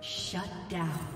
Shut down.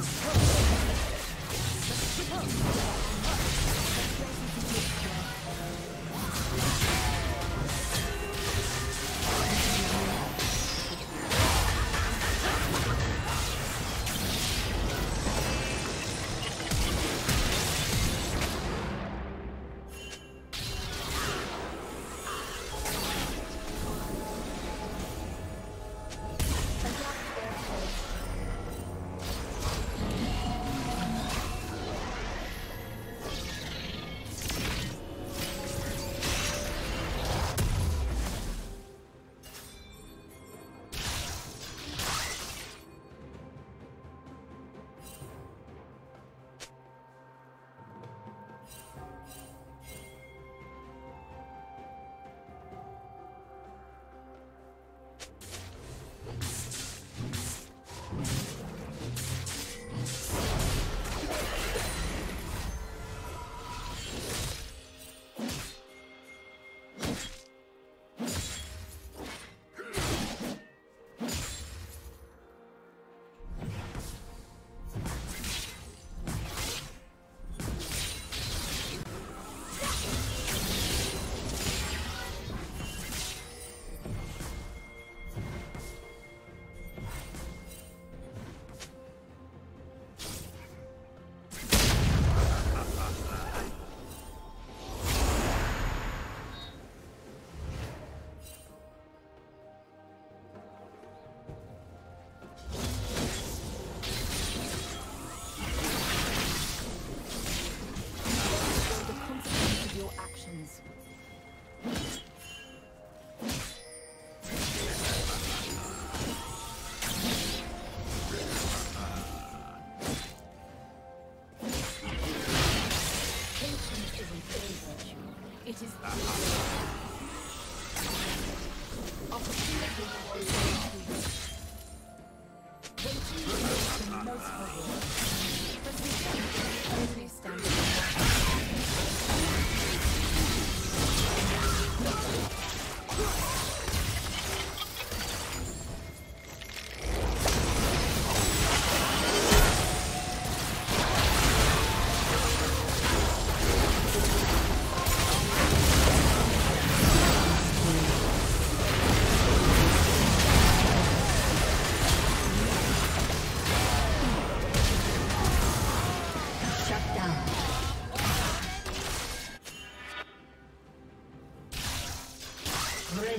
Super! It is Opportunity. Team is the most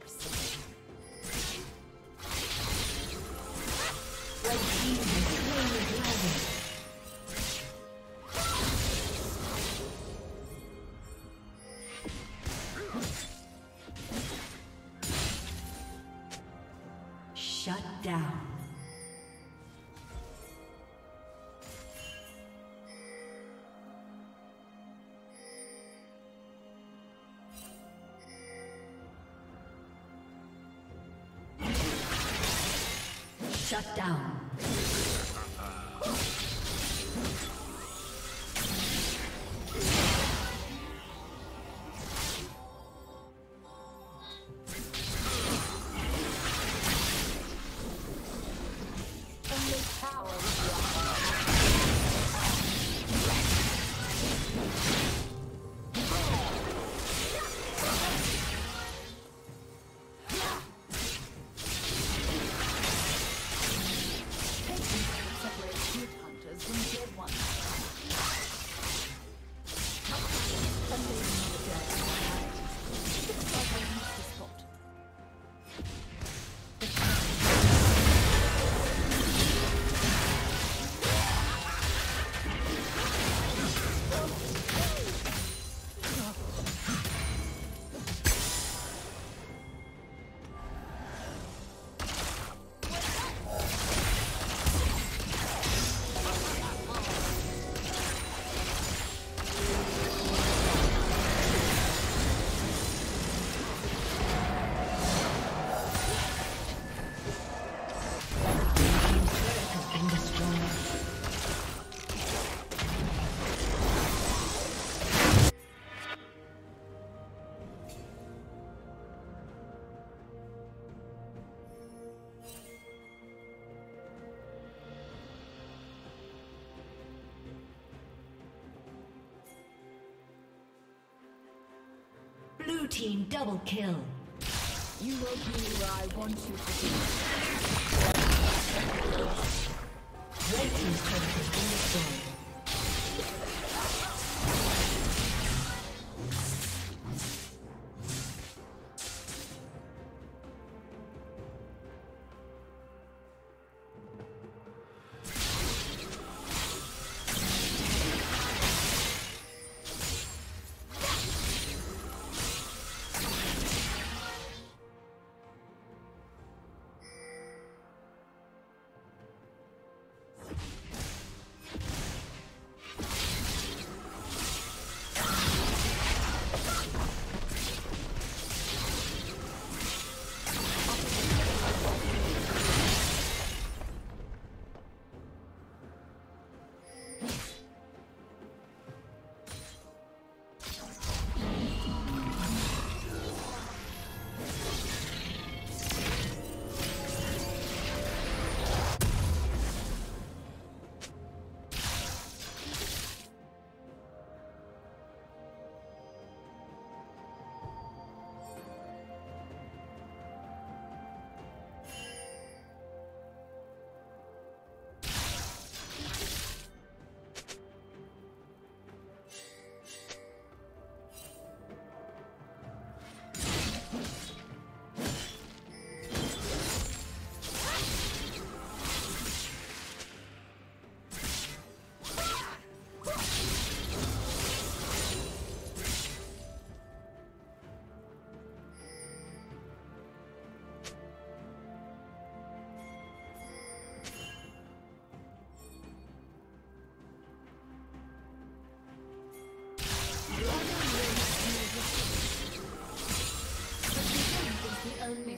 5%. Shut down. Blue team double kill. You will be where I want you to be. Red team's turret has been destroyed.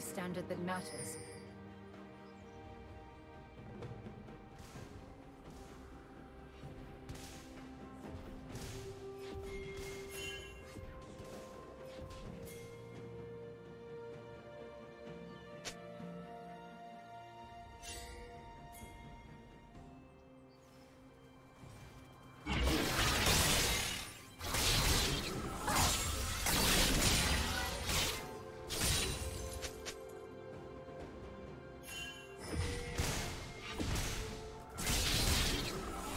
Standard that matters.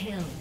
Kill.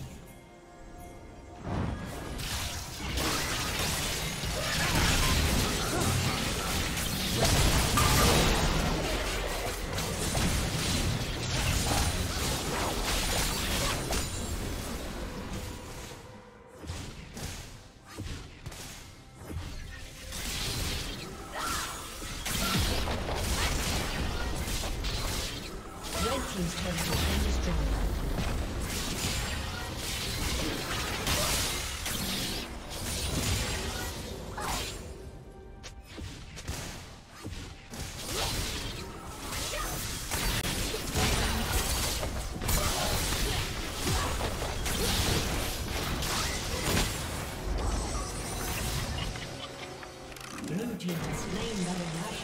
has slain Mother Nash.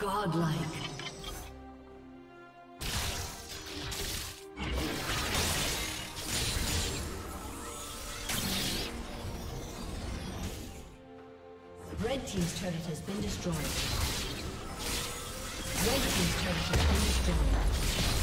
Godlike. Red Team's turret has been destroyed. Red Team's turret has been destroyed.